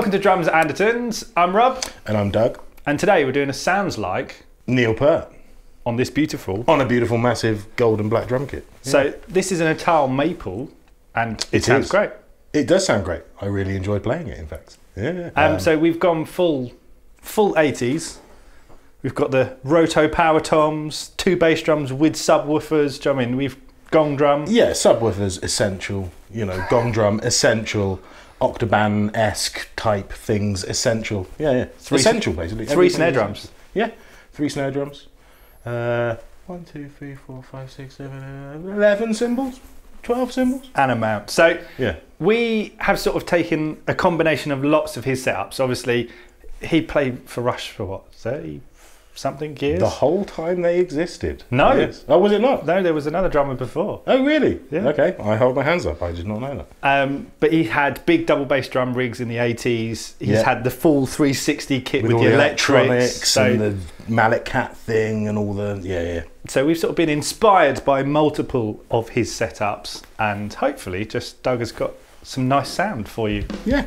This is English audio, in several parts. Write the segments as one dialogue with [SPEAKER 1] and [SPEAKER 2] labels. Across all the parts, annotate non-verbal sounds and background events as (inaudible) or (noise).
[SPEAKER 1] welcome to Drums Andertons. I'm Rob,
[SPEAKER 2] And I'm Doug.
[SPEAKER 1] and today we're doing a sounds like
[SPEAKER 2] Neil Peart
[SPEAKER 1] on this beautiful.
[SPEAKER 2] on a beautiful, massive gold and black drum kit.
[SPEAKER 1] So this is an Natal maple, and it,
[SPEAKER 2] It
[SPEAKER 1] sounds
[SPEAKER 2] is.
[SPEAKER 1] great.
[SPEAKER 2] It does sound great. I really enjoyed playing it, in fact. Yeah.
[SPEAKER 1] Um, so we've gone full, full 80s. We've got the Roto Power Toms, two bass drums with subwoofers. Do you know I mean? We've gong drum.
[SPEAKER 2] yeah, subwoofers essential. You know, gong drum essential. Octoban esque type things essential. Yeah, yeah.
[SPEAKER 1] Three-
[SPEAKER 2] essential basically.
[SPEAKER 1] three
[SPEAKER 2] Everything
[SPEAKER 1] snare drums.
[SPEAKER 2] Yeah, three snare drums. Uh, one, two, three, four, five, six, seven, eleven cymbals, twelve cymbals.
[SPEAKER 1] and a mount. So
[SPEAKER 2] Yeah.
[SPEAKER 1] we have sort of taken a combination of lots of his setups. Obviously, he played for Rush for what, 30 something years?
[SPEAKER 2] The whole time they existed.
[SPEAKER 1] No.
[SPEAKER 2] Yes. Oh, was it not?
[SPEAKER 1] no, there was another drummer before.
[SPEAKER 2] Oh, really?
[SPEAKER 1] Yeah.
[SPEAKER 2] Okay, I hold my hands up. I did not know that.
[SPEAKER 1] Um, but he had big double bass drum rigs in the 80s. He's
[SPEAKER 2] Yeah.
[SPEAKER 1] had the full 360 kit with,
[SPEAKER 2] all
[SPEAKER 1] the electronics. So,
[SPEAKER 2] and the MalletKAT thing and all the yeah yeah
[SPEAKER 1] so we've sort of been inspired by multiple of his setups, and hopefully, just Doug has got some nice sound for you.
[SPEAKER 2] yeah.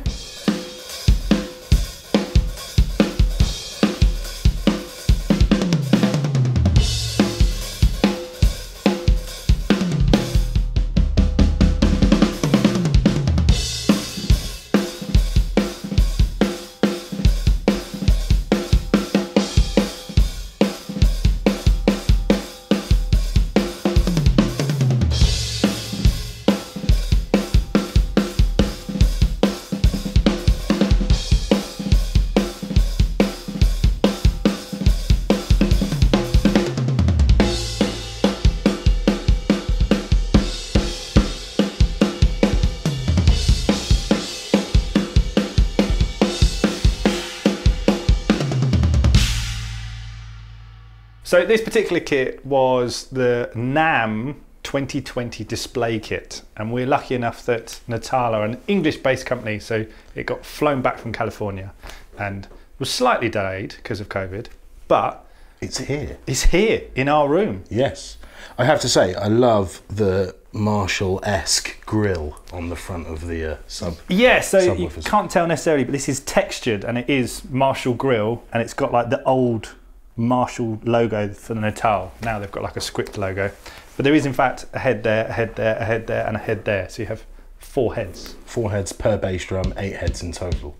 [SPEAKER 1] So this particular kit was the NAMM 2020 display kit, and we're lucky enough that Natala are an English-based company, so it got flown back from California, and was slightly delayed because of COVID, but
[SPEAKER 2] It's here.
[SPEAKER 1] it's here in our room.
[SPEAKER 2] Yes, I have to say I love the Marshall esque grill on the front of the uh, sub.
[SPEAKER 1] Yeah, so you can't tell necessarily, but this is textured, and it is Marshall grill, and it's got like the old Marshall logo for the Natal. Now they've got like a script logo, but there is in fact a head there, a head there, a head there, and a head there. So you have four heads.
[SPEAKER 2] Four heads per bass drum, eight heads in total.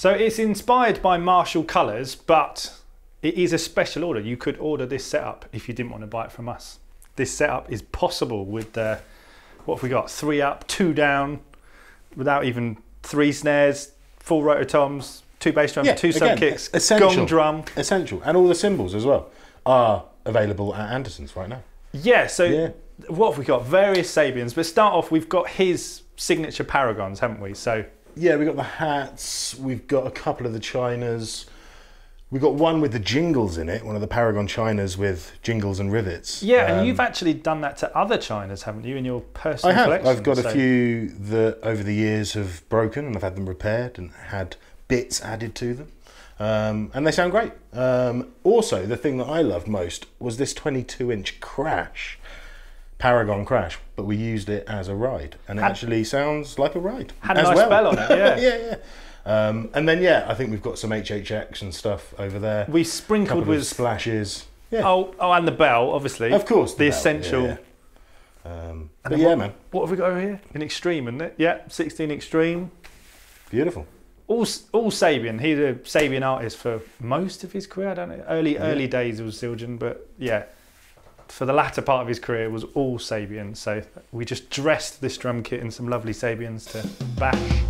[SPEAKER 1] So it's inspired by Marshall colours, but it is a special order. You could order this setup if you didn't want to buy it from us. This setup is possible with the what have we got? Three up, two down, without even three snares, four Roto toms, two bass drums,
[SPEAKER 2] Yeah,
[SPEAKER 1] two sub
[SPEAKER 2] again,
[SPEAKER 1] kicks,
[SPEAKER 2] essential.
[SPEAKER 1] gong drum.
[SPEAKER 2] Essential, and all the cymbals as well are available at Andertons right now.
[SPEAKER 1] Yeah, so
[SPEAKER 2] Yeah.
[SPEAKER 1] what have we got? Various Sabians, but start off, we've got his signature Paragons, haven't we? So
[SPEAKER 2] Yeah, we've got the hats. We've got a couple of the chinas. We've got one with the jingles in it, one of the Paragon chinas with jingles and rivets.
[SPEAKER 1] yeah, and
[SPEAKER 2] Um,
[SPEAKER 1] you've actually done that to other chinas, haven't you, in your personal
[SPEAKER 2] I have.
[SPEAKER 1] collection?
[SPEAKER 2] I've got a few that over the years have broken and I've had them repaired and had bits added to them. Um, and they sound great. Um, also, the thing that I loved most was this 22 inch crash, Paragon crash, but we used it as a ride and it
[SPEAKER 1] Had-
[SPEAKER 2] actually sounds like a ride.
[SPEAKER 1] Had a nice
[SPEAKER 2] well.
[SPEAKER 1] spell on it, yeah. (laughs)
[SPEAKER 2] yeah, yeah. Um, and then, yeah, I think we've got some HHX and stuff over there.
[SPEAKER 1] We sprinkled with
[SPEAKER 2] splashes. Yeah,
[SPEAKER 1] oh oh, and the bell, obviously.
[SPEAKER 2] of course.
[SPEAKER 1] the
[SPEAKER 2] bell,
[SPEAKER 1] essential.
[SPEAKER 2] yeah, yeah. Um,
[SPEAKER 1] And
[SPEAKER 2] but
[SPEAKER 1] then
[SPEAKER 2] yeah,
[SPEAKER 1] what,
[SPEAKER 2] man,
[SPEAKER 1] What have we got over here? An X-Treme, isn't it? Yeah, 16 X-Treme.
[SPEAKER 2] beautiful.
[SPEAKER 1] All, all Sabian. He's a Sabian artist for most of his career. I don't know. Early early days was Zildjian, but yeah, for the latter part of his career was all Sabian. So we just dressed this drum kit in some lovely Sabians to bash.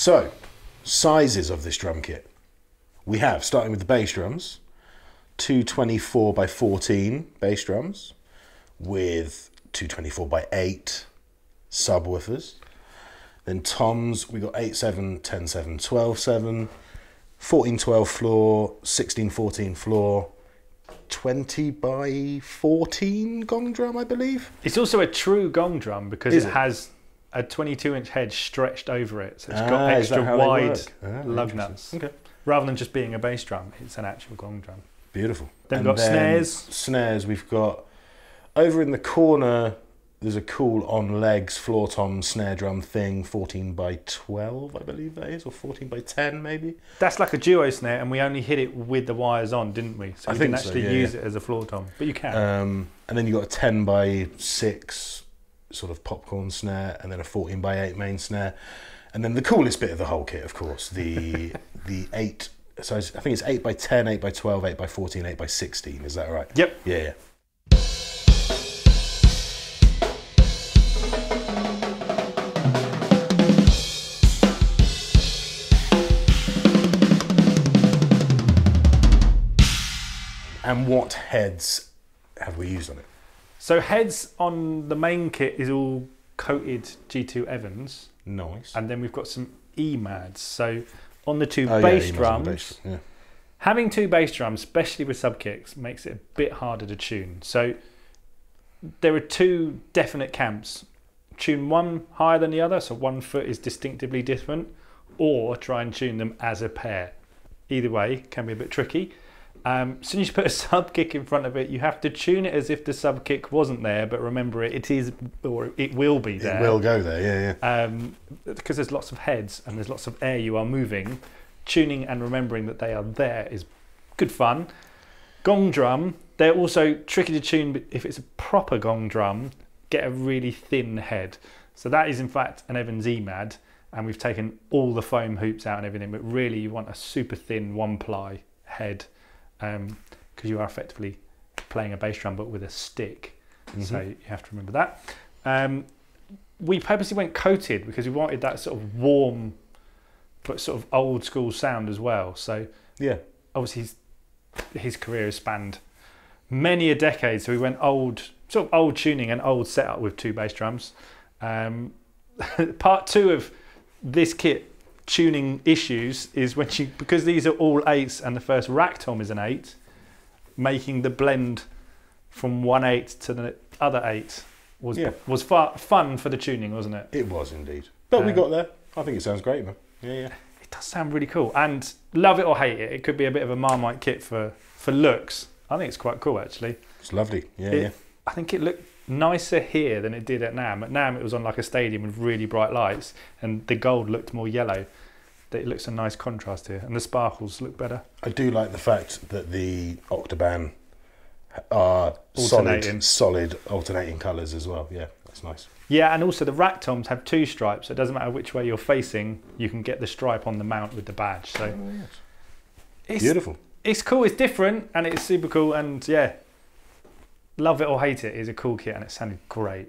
[SPEAKER 2] So, sizes of this drum kit. We have, starting with the bass drums, two 24 by 14 bass drums with two 24 by 8 subwoofers. Then toms, we got 8 7, 10 7, 12 7, 14 12 floor, 16 14 floor, 20 by 14 gong drum, I believe.
[SPEAKER 1] It's also a true gong drum because
[SPEAKER 2] Is
[SPEAKER 1] it,
[SPEAKER 2] it?
[SPEAKER 1] has a 22 inch head stretched over it. So it's
[SPEAKER 2] Ah,
[SPEAKER 1] got extra wide?
[SPEAKER 2] Ah,
[SPEAKER 1] lug nuts.
[SPEAKER 2] Okay.
[SPEAKER 1] Rather than just being a bass drum, it's an actual gong drum.
[SPEAKER 2] Beautiful.
[SPEAKER 1] Then
[SPEAKER 2] And
[SPEAKER 1] we've got snares.
[SPEAKER 2] Snares, we've got over in the corner. There's a cool on legs floor tom snare drum thing, 14 by 12, I believe that is, or 14 by 10 maybe.
[SPEAKER 1] That's like a duo snare, and we only hit it with the wires on, didn't we? So
[SPEAKER 2] I
[SPEAKER 1] we
[SPEAKER 2] think
[SPEAKER 1] didn't
[SPEAKER 2] so,
[SPEAKER 1] actually
[SPEAKER 2] yeah,
[SPEAKER 1] use
[SPEAKER 2] yeah.
[SPEAKER 1] it as a floor tom, but you can.
[SPEAKER 2] Um, and then you got a 10 by 6 sort of popcorn snare, and then a 14 by 8 main snare, and then the coolest bit of the whole kit, of course, the (laughs) the eight. So I think it's 8 by 10, 8 by 12, 8 by 14, 8 by 16. Is that right?
[SPEAKER 1] yep.
[SPEAKER 2] Yeah, yeah. And what heads have we used on it?
[SPEAKER 1] So heads on the main kit is all coated G2 Evans,
[SPEAKER 2] Nice.
[SPEAKER 1] and then we've got some EMADs. So on the two
[SPEAKER 2] Oh,
[SPEAKER 1] bass
[SPEAKER 2] the
[SPEAKER 1] drums,
[SPEAKER 2] bass, Yeah.
[SPEAKER 1] having two bass drums, especially with sub kicks, makes it a bit harder to tune. So there are two definite camps. Tune one higher than the other, so one foot is distinctively different, or try and tune them as a pair. Either way can be a bit tricky. Um, as soon as you put a (laughs) sub kick in front of it, you have to tune it as if the sub kick wasn't there, but remember it, it is or it will be there
[SPEAKER 2] It will go there, yeah, yeah.
[SPEAKER 1] um, because there's lots of heads and there's lots of air you are moving, tuning and remembering that they are there is good fun. Gong drum, they're also tricky to tune but if it's a proper gong drum, get a really thin head. So that is in fact an Evans EMAD and we've taken all the foam hoops out and everything, but really you want a super thin one ply head because you are effectively playing a bass drum but with a stick. So
[SPEAKER 2] Mhm.
[SPEAKER 1] you have to remember that. Um, we purposely went coated because we wanted that sort of warm but sort of old school sound as well. So
[SPEAKER 2] yeah.
[SPEAKER 1] obviously his, his career has spanned many a decade. So we went old, sort of old tuning and old setup with two bass drums. Um, (laughs) part two of this kit tuning issues is when you because these are all eights and the first rack tom is an eight, making the blend from one eight to the other eight was
[SPEAKER 2] Yeah.
[SPEAKER 1] was far, fun for the tuning, wasn't it?
[SPEAKER 2] It was indeed. But we
[SPEAKER 1] Um,
[SPEAKER 2] got there. I think it sounds great, man. Yeah, yeah.
[SPEAKER 1] It does sound really cool, and love it or hate it, it could be a bit of a marmite kit for for looks. I think it's quite cool actually.
[SPEAKER 2] It's lovely. Yeah,
[SPEAKER 1] It-
[SPEAKER 2] yeah.
[SPEAKER 1] I think it looked nicer here than it did at NAMM. At NAMM, it was on like a stadium with really bright lights, and the gold looked more yellow. It looks a nice contrast here, and the sparkles look better.
[SPEAKER 2] I do like the fact that the Octoban are uh, solid,
[SPEAKER 1] Alternating.
[SPEAKER 2] solid alternating colours as well. Yeah, that's nice.
[SPEAKER 1] Yeah, and also the rack toms have two stripes, so it doesn't matter which way you're facing, you can get the stripe on the mount with the badge. So oh, it's,
[SPEAKER 2] Beautiful.
[SPEAKER 1] it's cool, it's different, and it's super cool, and yeah, love it or hate it is a cool kit, and it sounded great.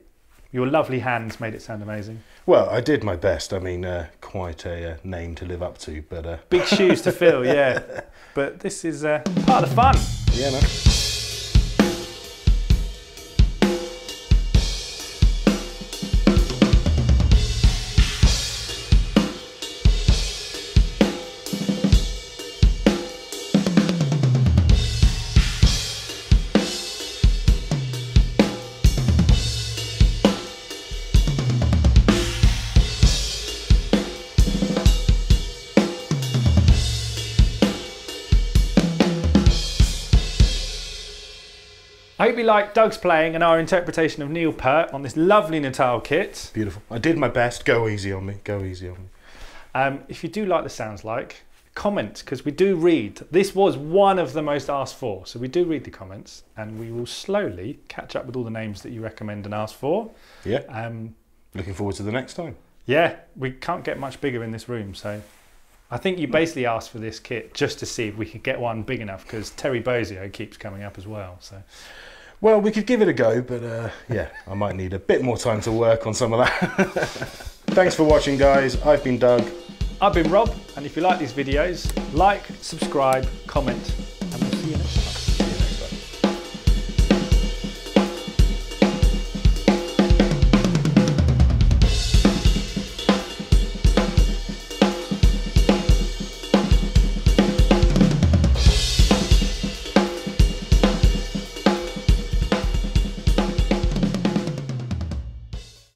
[SPEAKER 1] Your lovely hands made it sound amazing.
[SPEAKER 2] Well, I did my best. I mean, uh, quite a uh, name to live up to, but uh,
[SPEAKER 1] Big shoes to fill, yeah. (laughs) But this is uh, part of the fun.
[SPEAKER 2] yeah, man.
[SPEAKER 1] I hope you like Doug's playing and our interpretation of Neil Peart on this lovely Natal kit.
[SPEAKER 2] Beautiful. I did my best. Go easy on me. Go easy on me.
[SPEAKER 1] Um, if you do like the sounds like, comment because we do read. This was one of the most asked for, so we do read the comments and we will slowly catch up with all the names that you recommend and ask for.
[SPEAKER 2] Yeah.
[SPEAKER 1] Um,
[SPEAKER 2] Looking forward to the next time.
[SPEAKER 1] yeah, we can't get much bigger in this room, so I think you basically asked for this kit just to see if we could get one big enough because Terry Bozzio keeps coming up as well. So
[SPEAKER 2] Well, we could give it a go, but uh, yeah, I might need a bit more time to work on some of that. (laughs) Thanks for watching, guys. I've been Doug.
[SPEAKER 1] I've been Rob, and if you like these videos, like, subscribe, comment,